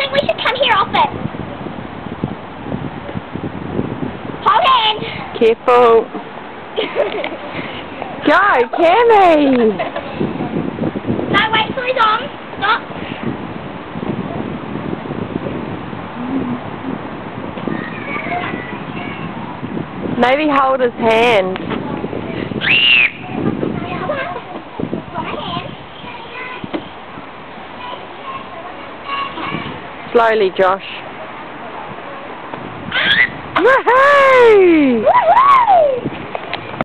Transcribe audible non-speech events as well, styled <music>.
think we should come here often. Hold hands. Careful. <laughs> Go, Cammy. no, wait till he's on. Stop. Maybe hold his hand. Slowly, Josh. Woohoo! <laughs>